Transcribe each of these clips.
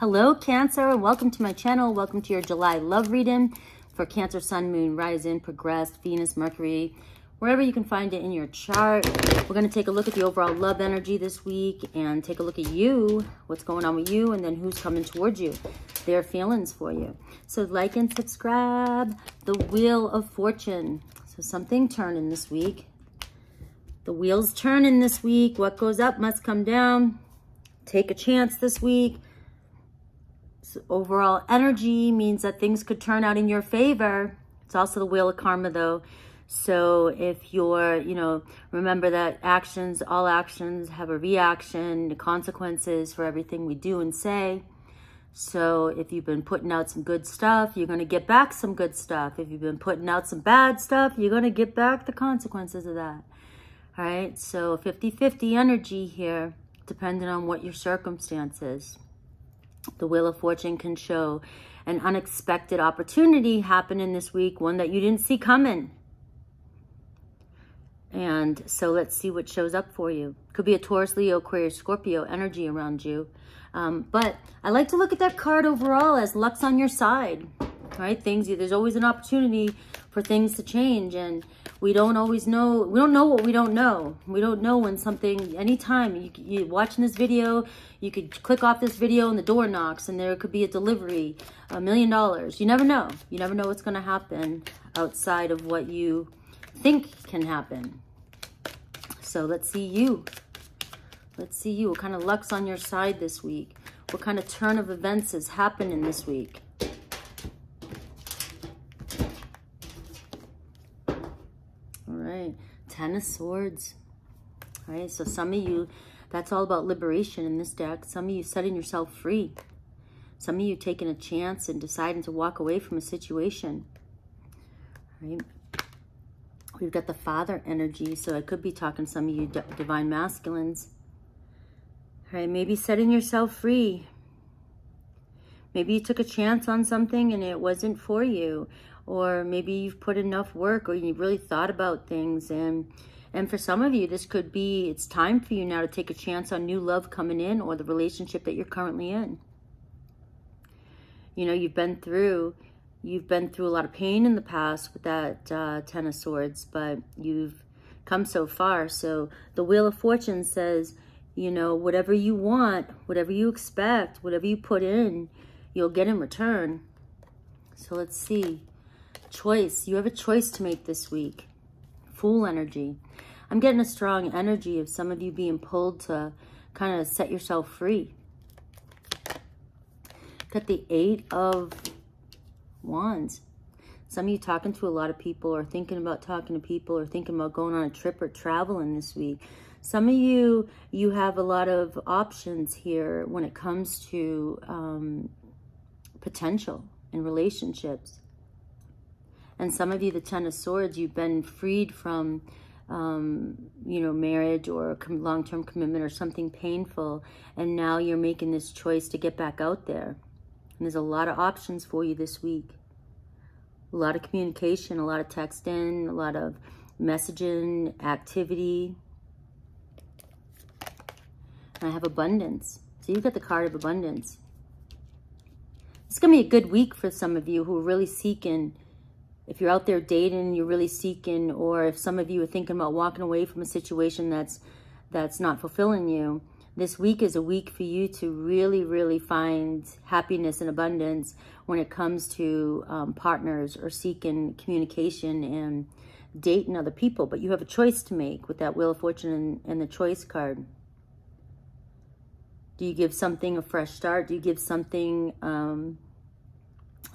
Hello, Cancer, welcome to my channel. Welcome to your July love reading for Cancer, Sun, Moon, Rising, Progress, Venus, Mercury, wherever you can find it in your chart. We're going to take a look at the overall love energy this week and take a look at you, what's going on with you, and then who's coming towards you, their feelings for you. So like and subscribe. The Wheel of Fortune. So something turning this week. The wheel's turning this week. What goes up must come down. Take a chance this week overall energy means that things could turn out in your favor. It's also the wheel of karma though. So if you're, you know, remember that actions, all actions have a reaction, consequences for everything we do and say. So if you've been putting out some good stuff, you're going to get back some good stuff. If you've been putting out some bad stuff, you're going to get back the consequences of that. All right. So 50-50 energy here, depending on what your circumstances. The Wheel of Fortune can show an unexpected opportunity happening this week, one that you didn't see coming. And so let's see what shows up for you. Could be a Taurus, Leo, Aquarius, Scorpio energy around you. Um, but I like to look at that card overall as luck's on your side, right? Things, you there's always an opportunity for things to change. And we don't always know, we don't know what we don't know. We don't know when something, anytime you, you watching this video, you could click off this video and the door knocks and there could be a delivery, a million dollars. You never know. You never know what's going to happen outside of what you think can happen. So let's see you. Let's see you. What kind of luck's on your side this week? What kind of turn of events is happening this week? Ten of Swords. All right, so some of you, that's all about liberation in this deck. Some of you setting yourself free. Some of you taking a chance and deciding to walk away from a situation. All right. We've got the father energy, so I could be talking some of you divine masculines. All right, maybe setting yourself free. Maybe you took a chance on something and it wasn't for you or maybe you've put enough work or you've really thought about things. And and for some of you this could be it's time for you now to take a chance on new love coming in or the relationship that you're currently in. You know you've been through you've been through a lot of pain in the past with that uh, ten of swords but you've come so far. So the wheel of fortune says you know whatever you want whatever you expect whatever you put in you'll get in return. So let's see Choice. You have a choice to make this week. Fool energy. I'm getting a strong energy of some of you being pulled to kind of set yourself free. Got the Eight of Wands. Some of you talking to a lot of people or thinking about talking to people or thinking about going on a trip or traveling this week. Some of you, you have a lot of options here when it comes to um, potential in relationships. And some of you, the Ten of Swords, you've been freed from, um, you know, marriage or long-term commitment or something painful. And now you're making this choice to get back out there. And there's a lot of options for you this week. A lot of communication, a lot of texting, a lot of messaging, activity. And I have abundance. So you've got the card of abundance. It's going to be a good week for some of you who are really seeking if you're out there dating, you're really seeking, or if some of you are thinking about walking away from a situation that's that's not fulfilling you, this week is a week for you to really, really find happiness and abundance when it comes to um, partners or seeking communication and dating other people. But you have a choice to make with that Wheel of Fortune and, and the choice card. Do you give something a fresh start? Do you give something um,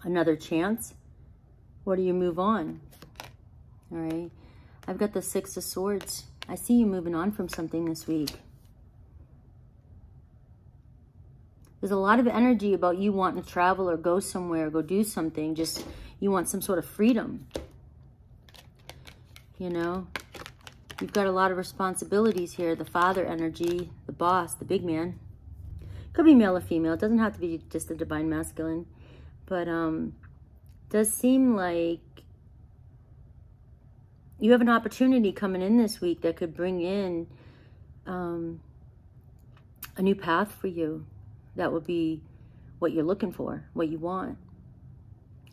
another chance? Or do you move on? All right. I've got the Six of Swords. I see you moving on from something this week. There's a lot of energy about you wanting to travel or go somewhere, or go do something. Just you want some sort of freedom. You know? You've got a lot of responsibilities here. The father energy, the boss, the big man. Could be male or female. It doesn't have to be just the divine masculine. But um, does seem like you have an opportunity coming in this week that could bring in um, a new path for you. That would be what you're looking for, what you want.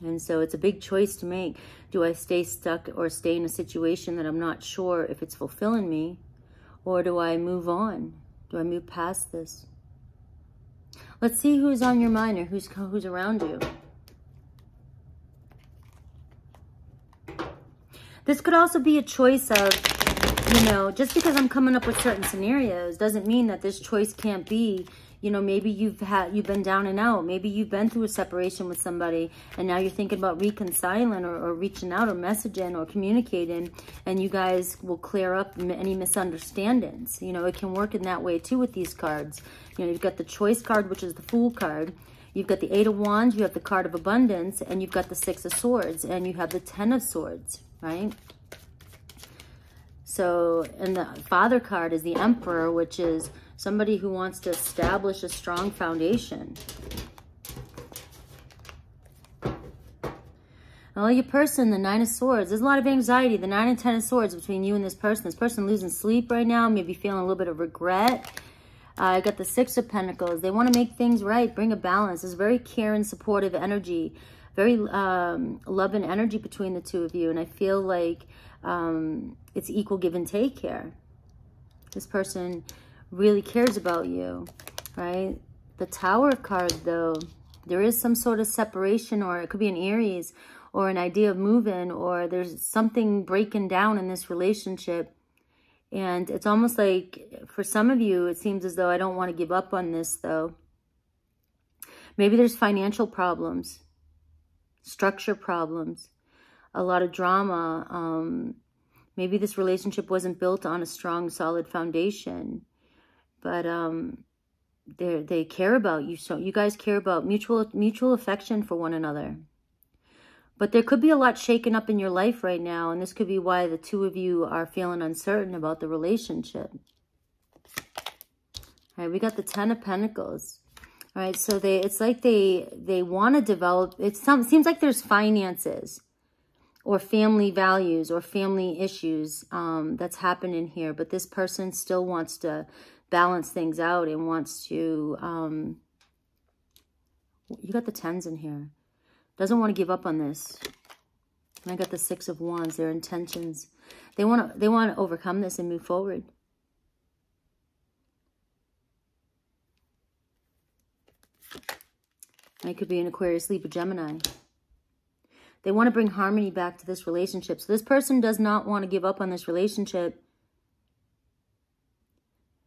And so it's a big choice to make. Do I stay stuck or stay in a situation that I'm not sure if it's fulfilling me? Or do I move on? Do I move past this? Let's see who's on your mind or who's, who's around you. This could also be a choice of, you know, just because I'm coming up with certain scenarios doesn't mean that this choice can't be you know, maybe you've had, you've been down and out. Maybe you've been through a separation with somebody and now you're thinking about reconciling or, or reaching out or messaging or communicating and you guys will clear up any misunderstandings. You know, it can work in that way too with these cards. You know, you've got the choice card, which is the fool card. You've got the eight of wands, you have the card of abundance, and you've got the six of swords, and you have the ten of swords, right? So, and the father card is the emperor, which is somebody who wants to establish a strong foundation. Well, your person, the Nine of Swords, there's a lot of anxiety. The Nine and Ten of Swords between you and this person. This person losing sleep right now, maybe feeling a little bit of regret. Uh, I got the Six of Pentacles. They want to make things right, bring a balance. There's very caring, supportive energy, very um, and energy between the two of you. And I feel like um, it's equal give and take here. This person really cares about you, right? The Tower card, though, there is some sort of separation or it could be an Aries or an idea of moving or there's something breaking down in this relationship. And it's almost like for some of you, it seems as though I don't want to give up on this, though. Maybe there's financial problems, structure problems, a lot of drama. Um, maybe this relationship wasn't built on a strong, solid foundation but um, they they care about you. So you guys care about mutual mutual affection for one another. But there could be a lot shaken up in your life right now, and this could be why the two of you are feeling uncertain about the relationship. All right, we got the Ten of Pentacles. Right, so they it's like they they want to develop. It seems like there's finances or family values or family issues um, that's happening here, but this person still wants to balance things out and wants to, um, you got the tens in here. Doesn't want to give up on this. And I got the six of wands, their intentions. They want to, they want to overcome this and move forward. It could be an Aquarius, Libra, Gemini. They want to bring harmony back to this relationship. So this person does not want to give up on this relationship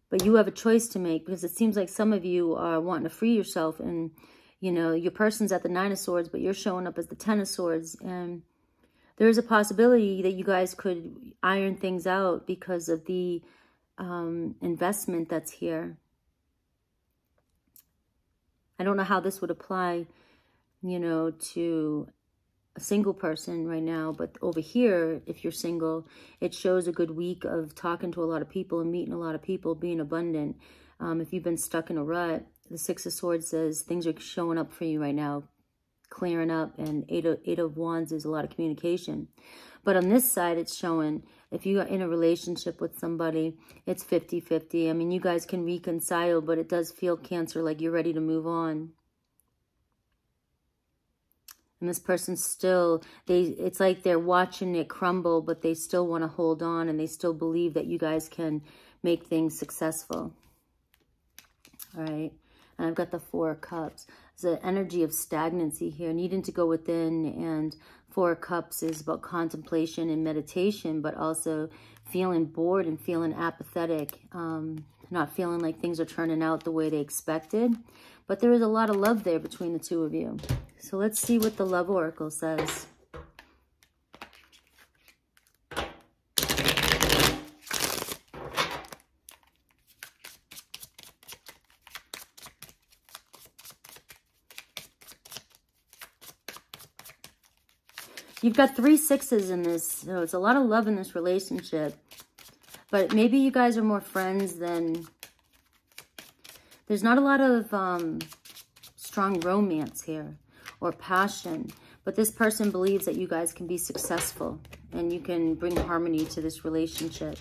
but you have a choice to make because it seems like some of you are wanting to free yourself and, you know, your person's at the Nine of Swords, but you're showing up as the Ten of Swords. And there is a possibility that you guys could iron things out because of the um, investment that's here. I don't know how this would apply, you know, to a single person right now, but over here, if you're single, it shows a good week of talking to a lot of people and meeting a lot of people, being abundant. Um, if you've been stuck in a rut, the Six of Swords says things are showing up for you right now, clearing up, and Eight of, eight of Wands is a lot of communication. But on this side, it's showing if you are in a relationship with somebody, it's 50-50. I mean, you guys can reconcile, but it does feel Cancer like you're ready to move on. And this person still they it's like they're watching it crumble but they still want to hold on and they still believe that you guys can make things successful. All right? And i've got the four cups there's an energy of stagnancy here. Needing to go within and four cups is about contemplation and meditation but also feeling bored and feeling apathetic um, not feeling like things are turning out the way they expected. But there is a lot of love there between the two of you. So let's see what the love oracle says. You've got three sixes in this, so it's a lot of love in this relationship. But maybe you guys are more friends than... There's not a lot of um, strong romance here or passion. But this person believes that you guys can be successful and you can bring harmony to this relationship.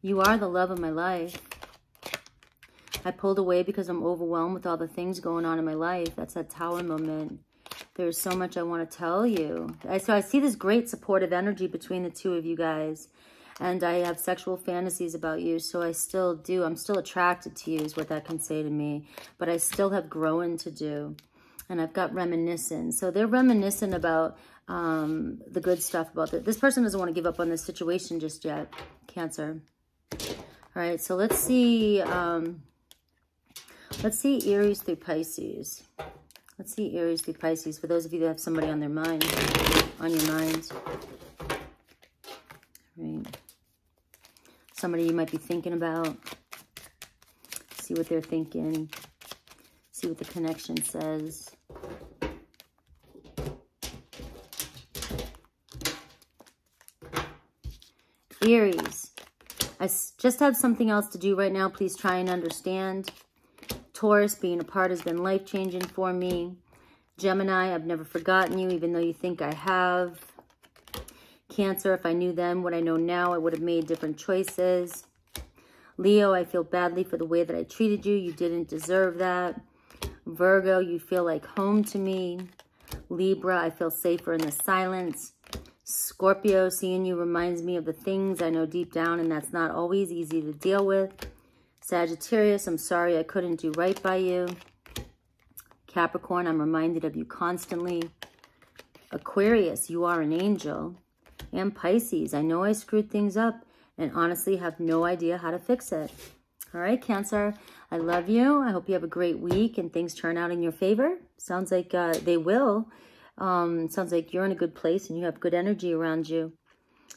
You are the love of my life. I pulled away because I'm overwhelmed with all the things going on in my life. That's that tower moment. There's so much I want to tell you. I, so I see this great supportive energy between the two of you guys. And I have sexual fantasies about you. So I still do. I'm still attracted to you is what that can say to me. But I still have growing to do. And I've got reminiscent. So they're reminiscent about um, the good stuff about it. This person doesn't want to give up on this situation just yet. Cancer. All right, so let's see. Um, let's see Aries through Pisces. Let's see Aries through Pisces. For those of you that have somebody on their mind, on your mind. Right. Somebody you might be thinking about. See what they're thinking. See what the connection says. Aries, I just have something else to do right now. Please try and understand. Taurus, being apart has been life-changing for me. Gemini, I've never forgotten you, even though you think I have. Cancer, if I knew then what I know now, I would have made different choices. Leo, I feel badly for the way that I treated you. You didn't deserve that. Virgo, you feel like home to me. Libra, I feel safer in the silence. Scorpio, seeing you reminds me of the things I know deep down, and that's not always easy to deal with. Sagittarius, I'm sorry I couldn't do right by you. Capricorn, I'm reminded of you constantly. Aquarius, you are an angel. And Pisces, I know I screwed things up and honestly have no idea how to fix it. All right, Cancer, I love you. I hope you have a great week and things turn out in your favor. Sounds like uh, they will. Um, sounds like you're in a good place and you have good energy around you.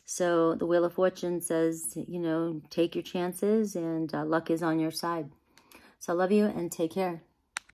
So the Wheel of Fortune says, you know, take your chances and uh, luck is on your side. So I love you and take care.